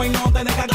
going on that I got